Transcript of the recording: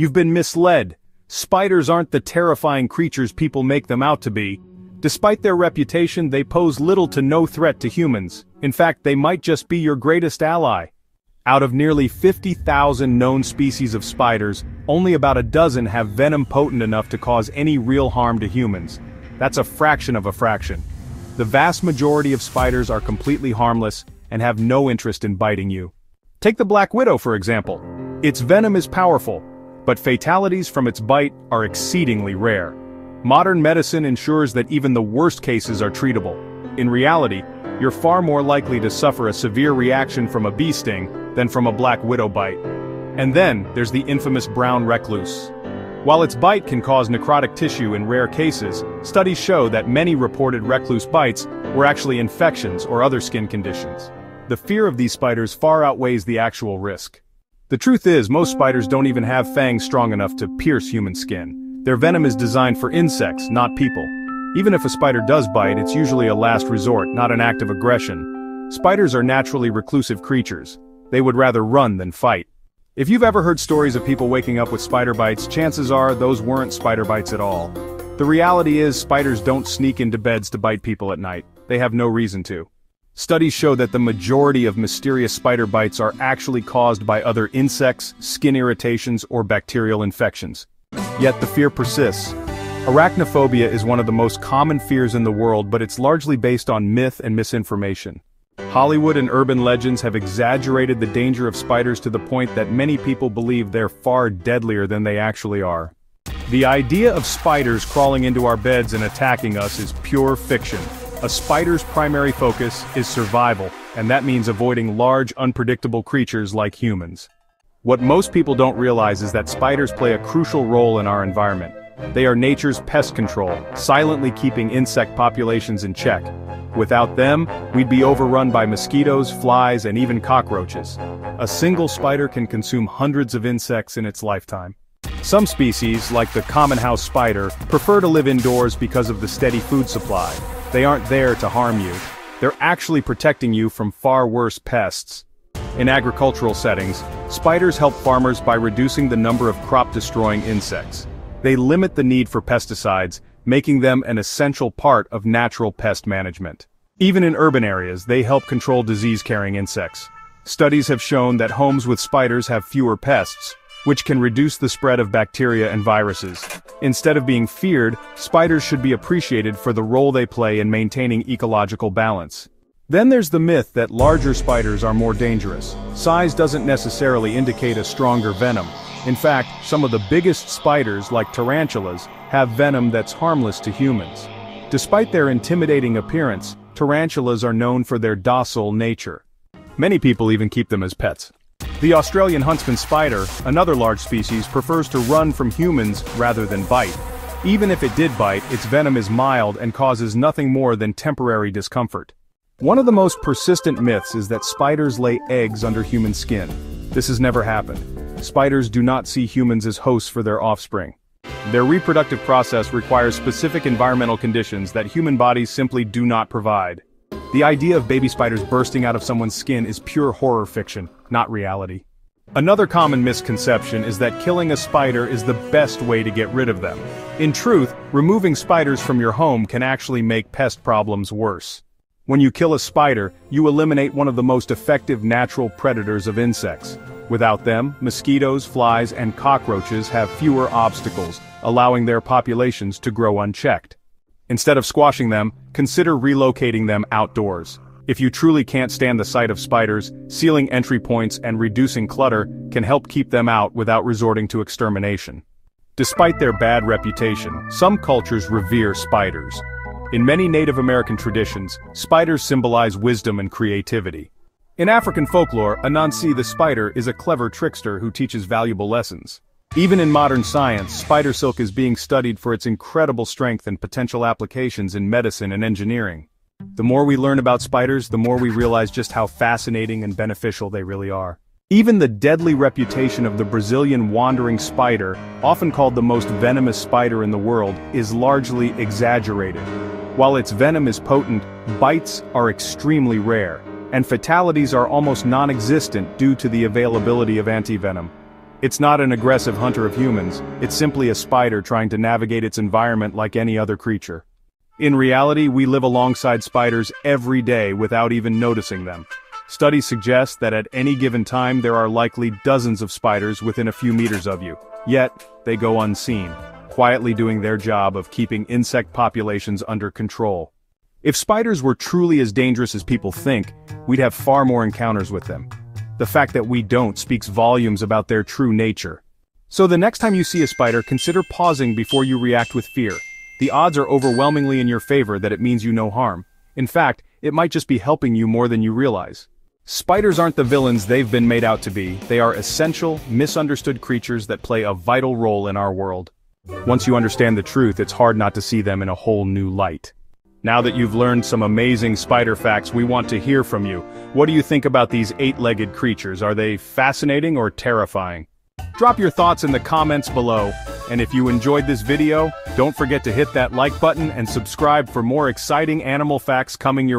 You've been misled. Spiders aren't the terrifying creatures people make them out to be. Despite their reputation, they pose little to no threat to humans. In fact, they might just be your greatest ally. Out of nearly 50,000 known species of spiders, only about a dozen have venom potent enough to cause any real harm to humans. That's a fraction of a fraction. The vast majority of spiders are completely harmless and have no interest in biting you. Take the black widow for example. Its venom is powerful, but fatalities from its bite are exceedingly rare. Modern medicine ensures that even the worst cases are treatable. In reality, you're far more likely to suffer a severe reaction from a bee sting than from a black widow bite. And then, there's the infamous brown recluse. While its bite can cause necrotic tissue in rare cases, studies show that many reported recluse bites were actually infections or other skin conditions. The fear of these spiders far outweighs the actual risk. The truth is, most spiders don't even have fangs strong enough to pierce human skin. Their venom is designed for insects, not people. Even if a spider does bite, it's usually a last resort, not an act of aggression. Spiders are naturally reclusive creatures. They would rather run than fight. If you've ever heard stories of people waking up with spider bites, chances are those weren't spider bites at all. The reality is spiders don't sneak into beds to bite people at night. They have no reason to. Studies show that the majority of mysterious spider bites are actually caused by other insects, skin irritations, or bacterial infections. Yet the fear persists. Arachnophobia is one of the most common fears in the world but it's largely based on myth and misinformation. Hollywood and urban legends have exaggerated the danger of spiders to the point that many people believe they're far deadlier than they actually are. The idea of spiders crawling into our beds and attacking us is pure fiction. A spider's primary focus is survival, and that means avoiding large unpredictable creatures like humans. What most people don't realize is that spiders play a crucial role in our environment. They are nature's pest control, silently keeping insect populations in check. Without them, we'd be overrun by mosquitoes, flies, and even cockroaches. A single spider can consume hundreds of insects in its lifetime. Some species, like the common house spider, prefer to live indoors because of the steady food supply. They aren't there to harm you. They're actually protecting you from far worse pests. In agricultural settings, spiders help farmers by reducing the number of crop-destroying insects. They limit the need for pesticides, making them an essential part of natural pest management. Even in urban areas, they help control disease-carrying insects. Studies have shown that homes with spiders have fewer pests, which can reduce the spread of bacteria and viruses. Instead of being feared, spiders should be appreciated for the role they play in maintaining ecological balance. Then there's the myth that larger spiders are more dangerous. Size doesn't necessarily indicate a stronger venom. In fact, some of the biggest spiders, like tarantulas, have venom that's harmless to humans. Despite their intimidating appearance, tarantulas are known for their docile nature. Many people even keep them as pets. The Australian huntsman spider, another large species, prefers to run from humans rather than bite. Even if it did bite, its venom is mild and causes nothing more than temporary discomfort. One of the most persistent myths is that spiders lay eggs under human skin. This has never happened. Spiders do not see humans as hosts for their offspring. Their reproductive process requires specific environmental conditions that human bodies simply do not provide. The idea of baby spiders bursting out of someone's skin is pure horror fiction, not reality. Another common misconception is that killing a spider is the best way to get rid of them. In truth, removing spiders from your home can actually make pest problems worse. When you kill a spider, you eliminate one of the most effective natural predators of insects. Without them, mosquitoes, flies, and cockroaches have fewer obstacles, allowing their populations to grow unchecked. Instead of squashing them, consider relocating them outdoors. If you truly can't stand the sight of spiders, sealing entry points and reducing clutter can help keep them out without resorting to extermination. Despite their bad reputation, some cultures revere spiders. In many Native American traditions, spiders symbolize wisdom and creativity. In African folklore, Anansi the spider is a clever trickster who teaches valuable lessons. Even in modern science, spider silk is being studied for its incredible strength and potential applications in medicine and engineering. The more we learn about spiders, the more we realize just how fascinating and beneficial they really are. Even the deadly reputation of the Brazilian wandering spider, often called the most venomous spider in the world, is largely exaggerated. While its venom is potent, bites are extremely rare, and fatalities are almost non-existent due to the availability of antivenom. It's not an aggressive hunter of humans, it's simply a spider trying to navigate its environment like any other creature. In reality, we live alongside spiders every day without even noticing them. Studies suggest that at any given time there are likely dozens of spiders within a few meters of you. Yet, they go unseen, quietly doing their job of keeping insect populations under control. If spiders were truly as dangerous as people think, we'd have far more encounters with them. The fact that we don't speaks volumes about their true nature. So the next time you see a spider consider pausing before you react with fear. The odds are overwhelmingly in your favor that it means you no harm. In fact, it might just be helping you more than you realize. Spiders aren't the villains they've been made out to be, they are essential, misunderstood creatures that play a vital role in our world. Once you understand the truth it's hard not to see them in a whole new light. Now that you've learned some amazing spider facts we want to hear from you. What do you think about these eight-legged creatures? Are they fascinating or terrifying? Drop your thoughts in the comments below, and if you enjoyed this video, don't forget to hit that like button and subscribe for more exciting animal facts coming your way.